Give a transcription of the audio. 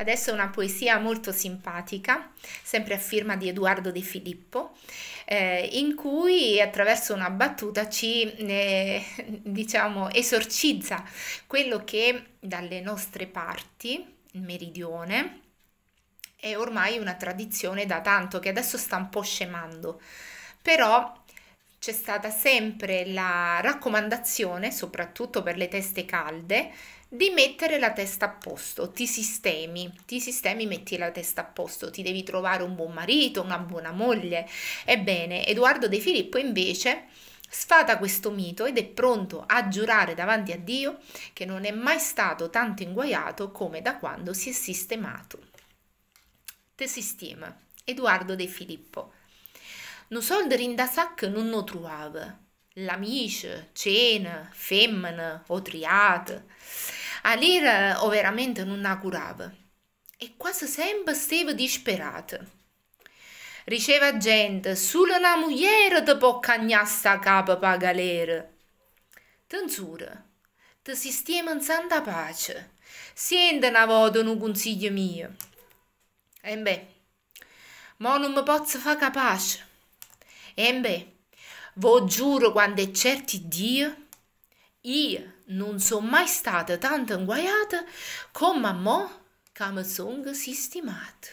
Adesso una poesia molto simpatica, sempre a firma di Edoardo De Filippo, eh, in cui attraverso una battuta ci eh, diciamo esorcizza quello che dalle nostre parti, il meridione, è ormai una tradizione da tanto che adesso sta un po' scemando. Però c'è stata sempre la raccomandazione, soprattutto per le teste calde, di mettere la testa a posto, ti sistemi, ti sistemi, metti la testa a posto, ti devi trovare un buon marito, una buona moglie. Ebbene, Edoardo De Filippo invece sfata questo mito ed è pronto a giurare davanti a Dio che non è mai stato tanto inguaiato come da quando si è sistemato. Te sistema, Edoardo De Filippo. No soldi in da sac non lo trovava. L'amici, cena, femmina o triate. A l'ira o veramente non la curava. E quasi sempre stava disperata. Riceva gente, solo una moglie ti può cagnare sta capa per galera. Tensura, ti sistema in santa pace. Senti una volta un consiglio mio. E beh, ma non mi posso fare capace. E beh, vo giuro quando è certi Dio, io non sono mai stata tanto inguaiata come a mo' che mi sono sistemata.